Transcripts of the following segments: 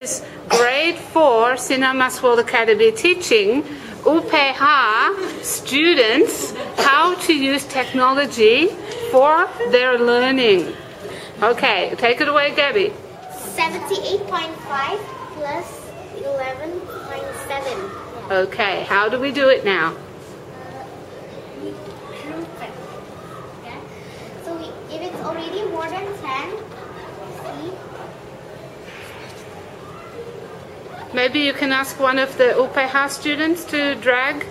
is grade 4 Sinarmas World Academy teaching UPH students how to use technology for their learning. Okay, take it away, Gabby. 78.5 plus 11.7. Okay, how do we do it now? Uh, we group. Okay? So we, if it's already more than 10, Maybe you can ask one of the UPH students to drag.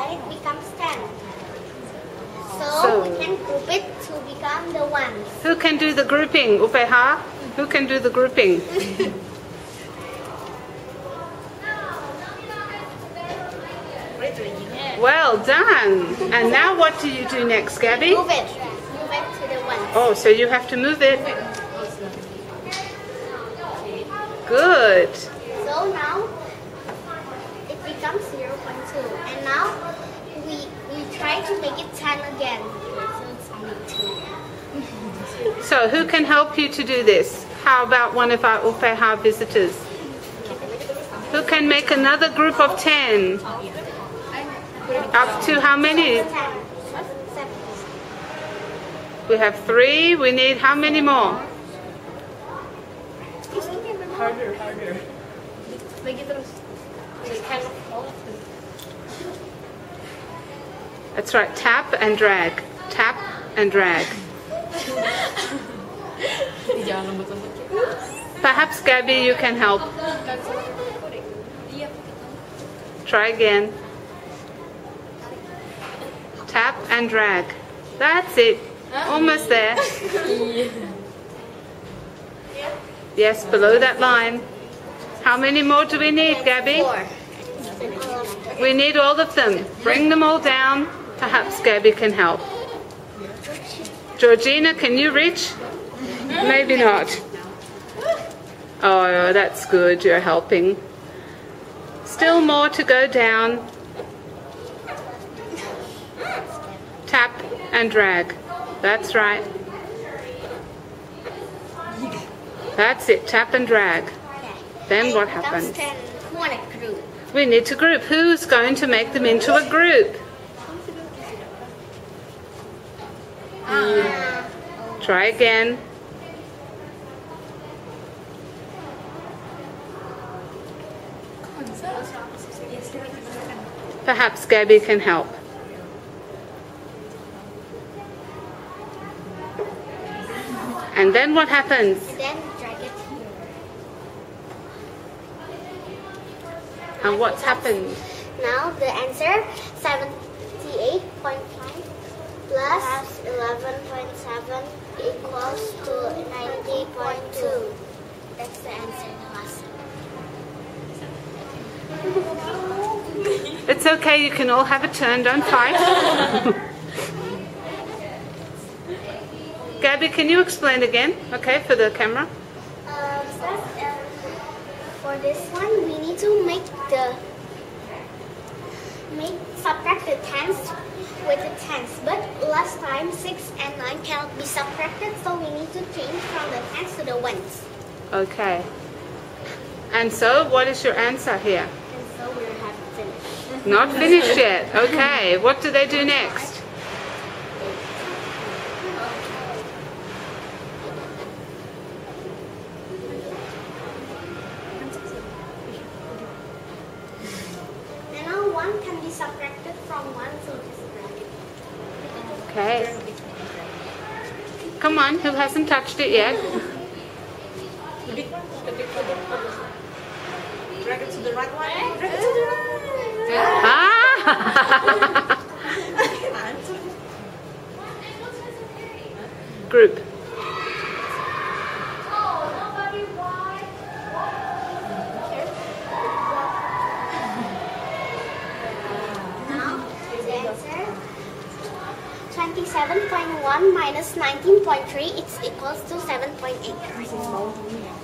and it becomes 10. So, So- we can group it to become the ones. Who can do the grouping? UPH? Who can do the grouping? Well done. And now what do you do next, Gabby? Move it. Move it to the ones. Oh, so you have to move it. Good. So now it becomes 0.2. And now we, we try to make it 10 again. So it's only 2. So who can help you to do this? How about one of our UPH visitors? Who can make another group of 10? Up to how many? We have three. We need how many more? Harder, harder. That's right. Tap and drag. Tap and drag. Perhaps Gabby, you can help. Try again. Tap and drag. That's it. Almost there. Yes, below that line. How many more do we need, Gabby? We need all of them. Bring them all down. Perhaps Gabby can help. Georgina, can you reach? Maybe not. Oh, that's good. You're helping. Still more to go down. Tap and drag. That's right. That's it. Tap and drag. Then what happens? 10. Who want a group? We need to group. Who's going to make them into a group? Ah. Try again. Perhaps Gabby can help. And then what happens? And then drag it here. And what's happened? Now the answer 78.5 plus 11.7 equals to 90.2. That's the answer. It's okay, you can all have a turn, don't fight. Can you explain again? Okay, for the camera. Um, um, for this one, we need to make the make subtract the tens with the tens. But last time, six and nine cannot be subtracted, so we need to change from the tens to the ones. Okay. And so, what is your answer here? And so we have finished. Not finished yet. Okay, what do they do next? And now one can be subtracted from one, so just drag it. Okay. Come on, who hasn't touched it yet? Drag it to the right one. Ah! Group. Now, the answer 27.1 minus 19.3 it's equals to 7.8.